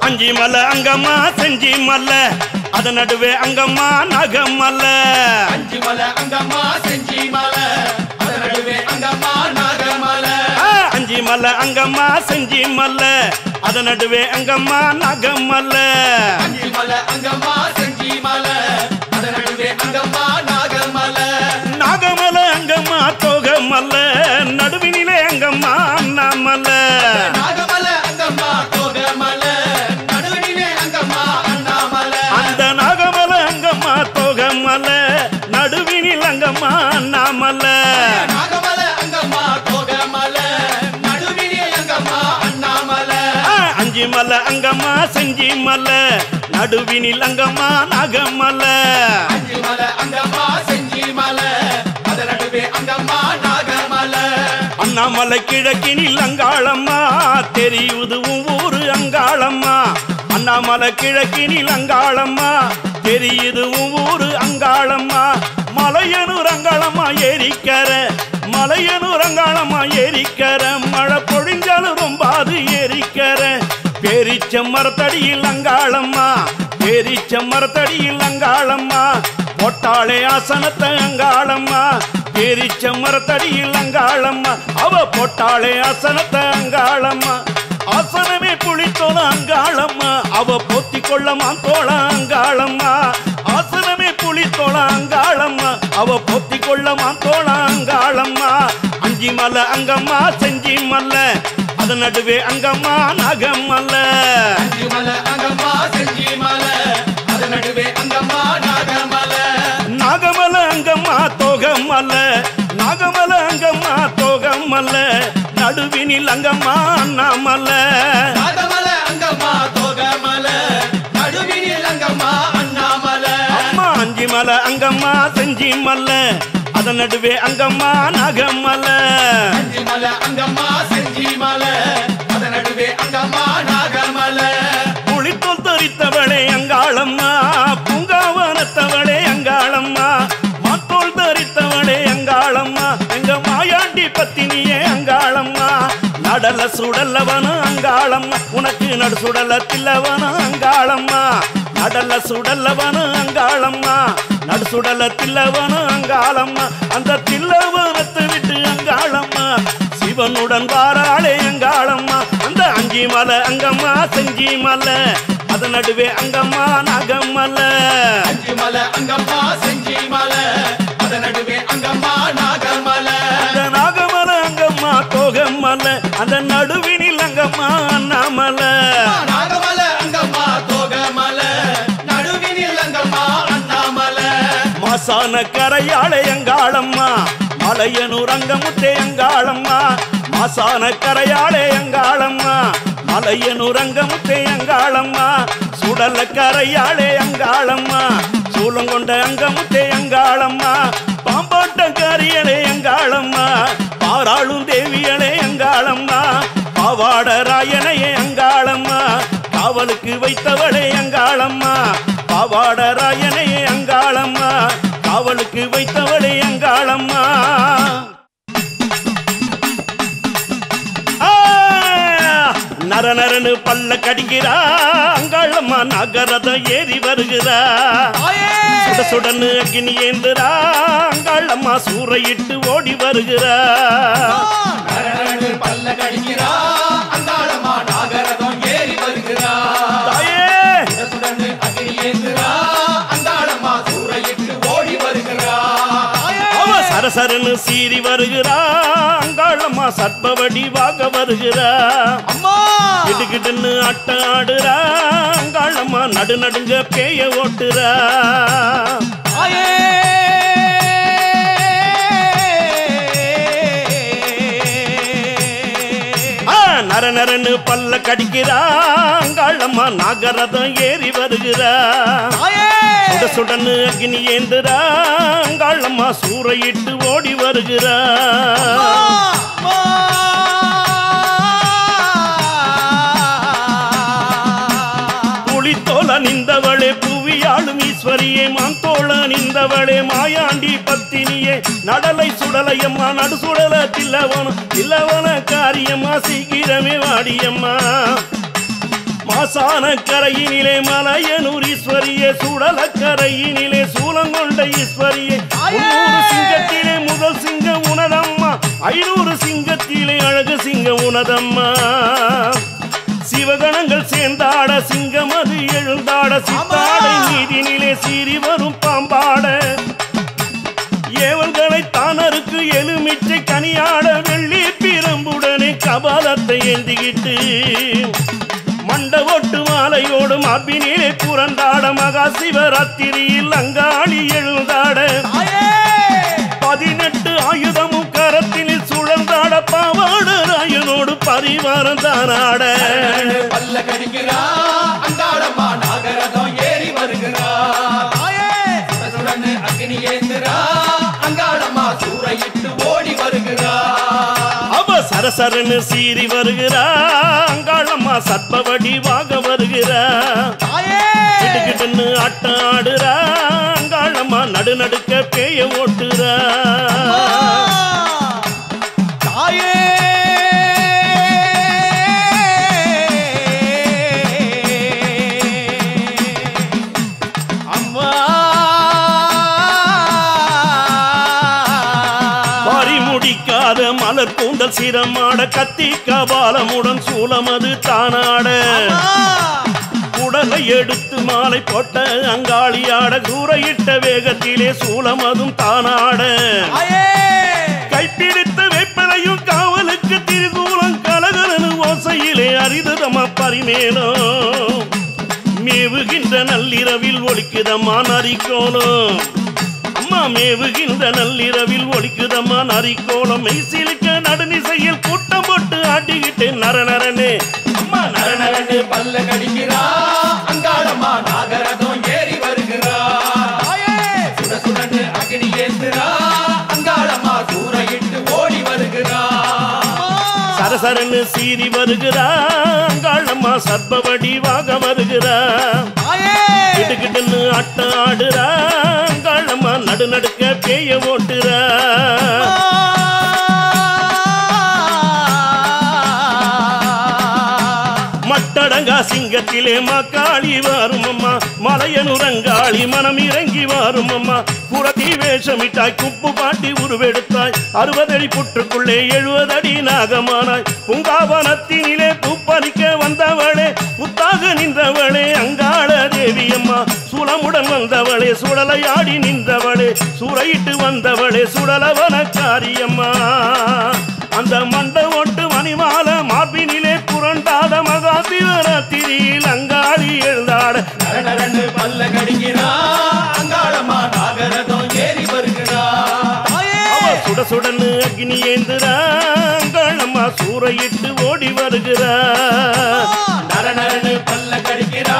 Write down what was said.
அஞ்சி மலை அங்கம்மா செஞ்சி மல்ல அத நடுவே அங்கம்மா நகமல்ல அஞ்சு மலை அங்கம்மா செஞ்சி மலை. அது நடுவே அங்கம்மா நாகமலை ஆ, அஞ்சி மலை அங்கம்மா செஞ்சி மல்ல அத நடுவே அங்கம்மா நகமல்ல அஞ்சு மலை அங்கம்மா செஞ்சி மலை. அது நடுவே அங்கம்மா நாகமலை நாகமல அங்கம்மா தோகமல்ல நடுவினிலே அங்கம்மா அண்ணாமல்ல செஞ்சி நடுவினில் மலை அங்கம்மா செஞ்சி மலை. அது நடுவே அங்கம்மா நாகமலை. அண்ணாமலை கிழக்கினில் அங்காளம்மா. தெரியுது ஊரு அங்காளம்மா. அண்ணாமலை கிழக்கினில் அங்காளம்மா. தெரியுது ஊரு அங்காளம்மா. மலையனூர் அங்காளம்மா ஏரிக்கர. மலையனூர் அங்காளம்மா ஏரிக்கர. மழை பொழிஞ்சாலும் ரொம்ப அது ஏரிக்கர. பேரிச்ச மரத்தடியில் அங்காளம்மா பேரிச்ச மரத்தடியில் அங்காளம்மா பொட்டாளே ஆசனத்தை அங்காளம்மா பேரிச்ச மரத்தடியில் அங்காளம்மா அவ பொட்டாளே ஆசனத்தை அங்காளம்மா. ஆசனமே புளித்தோல அங்காளம்மா அவ போத்தி கொள்ளமா தோள அங்காளம்மா. ஆசனமே புளித்தோள அங்காளம்மா அவ போத்தி கொள்ளமா தோள அங்காளம்மா. அஞ்சி மலை அங்கம்மா செஞ்சி மல்ல அது நடுவே அங்கம்மா நகமல்ல அஞ்சு மலை அங்கம்மா செஞ்சி மலை நாகமல அங்கம்மா தோகமல்ல நாகமல அங்கம்மா தோகமல்ல நடுவினில் அங்கம்மா அண்ணாமல்ல. அம்மா அஞ்சி மலை அங்கம்மா செஞ்சி மல்ல அதன் நடுவே அங்கம்மா நகமல்ல அஞ்சு மலை அங்கம்மா செஞ்சி மலை அது நடுவே அங்கம்மா நாகமலை. புளித்தோல் தரித்தவளே அங்காளம்மா பூங்காவனத்தவளே அங்காளம்மா மாத்தோல் தரித்தவளே அங்காளம்மா எங்க மாயாண்டி பத்தினியே அங்காளம்மா நடல சுடல்லவன அங்காளம்மா உனக்கு நடு சுடல தில்லவன அங்காளம்மா நடல சுடல்லவன அங்காளம்மா நடு சுடல தில்லவன அங்காளம்மா. அந்த தில்லவனத்தை விட்டு அங்காளம்மா. சிவனுடன் வாராளே அங்காளம்மா. அந்த அஞ்சி மலை அங்கம்மா செஞ்சி மலை. அது நடுவே அங்கம்மா நகமல்ல அஞ்சு மலை அங்கம்மா செஞ்சி மலை. அது நடுவே அங்கம்மா நாகமலை. அந்த நாகமல அங்கம்மா தோகமல்ல அந்த நடுவினில் அங்கம்மா மாசான எங்காளம்மா அங்காளம்மா மலையனூர் அங்கமுத்தே எங்காளம்மா மாசான கரையாளே அங்காளம்மா மலையனூர் அங்கமுத்தே அங்காளம்மா சுடல கரையாளே எங்காளம்மா சூளங்கொண்ட அங்கமுத்தே எங்காளம்மா பாம்பாட்ட கரியளே எங்காளம்மா பாராளும் தேவியளே எங்காளம்மா பாவாட ராயனையே அங்காளம்மா காவலுக்கு வைத்தவளே எங்காளம்மா பாவாட ராயனையே காவலுக்கு வைத்தவளே அங்காளம்மா! நர நரனு பல்ல கடிக்கிறா அங்காளம்மா நகரதம் ஏறி வருகிறா. சுட சுடன்னு அக்னி ஏந்துறா அங்காளம்மா சூறையிட்டு ஓடி வருகிறா. பல்ல கடிக்கிறா அங்காளம்மா நாகரதம் சரசரன்னு சீறி வருகிறா அங்காளம்மா சர்பவடி வாக வருகிறா கிடுகிடுன்னு அட்ட ஆடுறா அங்காளம்மா நடு நடுங்க பேய ஓட்டுறா ஆயே! நரன்னு பல்ல கடிக்கிறா. அங்காளம்மா நாகரதம் ஏறி வருகிறா. ஆயே சுட சுடன்னு அக்னி ஏந்துறா. அங்காளம்மா சூறையிட்டு ஓடி வருகிறா. ஈஸ்வரியே மாந்தோள நின்றவளே மாயாண்டி பத்தினியே. நடலை சுடலையம்மா நடு சுடல தில்லவன தில்லவன காரியம்மா சீக்கிரமே வாடியம்மா. மாசான கரையினிலே மலையனூர் ஈஸ்வரியே சுடலக்கரையினிலே சூலங்கொண்ட ஈஸ்வரியே. சிங்கத்திலே முதல் சிங்கம் உனதம்மா. ஐநூறு சிங்கத்திலே அழகு சிங்கம் உனதம்மா. சிவகணங்கள் சிங்கம் அது எழுந்தாட சித்தாடை நீதினிலே சீறி வரும் பாம்பாட. ஏவல்களை தானருக்கு எலுமிச்சை கனியாட வெள்ளி பிரம்புடனே கபாலத்தை ஏந்திக்கிட்டு மண்ட ஓட்டு மாலையோடு மாப்பினிலே புரண்டாட மகா சிவராத்திரியில் அங்காளி எழுந்தாட. பதினெட்டு ஆயுதமும் கரத்தினில் சுழந்தாட பாவாடு ராயனோடு பரிவாரம் தானாட. பல்ல கடிக்கிறா சரசரன்னு சீறி வருகிறா அங்காளம்மா சர்ப்பவடி வாக வருகிறா கிட்டுக்கிட்டுன்னு ஆட்டம் ஆடுறா அங்காளம்மா நடுநடுக்க பேய ஓட்டுறா கூந்தல் சிரமாட கத்தி கபாலமுடன் சூலமது தானாட. உடலை எடுத்து மாலை போட்ட அங்காளியாட கூரையிட்ட வேகத்திலே சூலமதும் தானாட. கைப்பிடித்த வெப்பலையும் காவலுக்கு திரிசூலம் கலகலனு ஓசையிலே அரிததமா பரிமேலும் மேவுகின்ற நள்ளிரவில் ஒழிக்குதம்மா நரிக்கோலம் அம்மா மேவுகின்ற நள்ளிரவில் ஒழிக்குதம்மா. நரிக்கோலம் மெய்சிலுக்க நடுநிசையில் கூட்டம் போட்டு ஆட்டிக்கிட்டு நர நரனே அம்மா நர நரனே நரநரன்னு பல்ல கடிக்கிறா. அங்காளம்மா நாகரதம் ஏறி வருகிறா. சுடசுடன்னு அக்னி ஏந்துறா அங்காளம்மா சூறையிட்டு ஓடி வருகிறா. சரசரன்னு சீறி வருகிறா. அங்காளம்மா சர்ப்பவடி வாக வருகிறா. கிட்டுக்கிட்டுன்னு ஆட்டம் ஆடுறா நடுக்க பேய ஓட்டுறா. மட்டடங்கா சிங்கத்திலே மக்காளி வாரும் அம்மா மலையனுரங்காளி மனம் இறங்கி வாரும் அம்மா புறத்தி வேஷமிட்டாய் குப்பு பாட்டி உருவெடுத்தாய். அறுபதடி புற்றுக்குள்ளே எழுபதடி நாகமானாய். பூங்காவனத்தினிலே பூப்பறிக்க வந்தவளே புத்தாக நின்றவளே அங்காள தேவி அம்மா சுளமுடன் வந்தவளே சுடலையாடி நின்றவளே சூறையிட்டு வந்தவளே சுடலவன காரியம்மா. அந்த மண்ட ஓட்டு மணிமால மார்பினிலே புரண்டாட மகா சிவராத்திரியில் அங்காளி எழுந்தாட. பல்ல கடிக்கிறா அங்காளம்மா நாகரதம் ஏறி வருகிறா. அவ சுட சுடன்னு அக்னி ஏந்துறா அங்காளம்மா சூறையிட்டு ஓடி வருகிறா. நரநரன்னு பல்ல கடிக்கிறா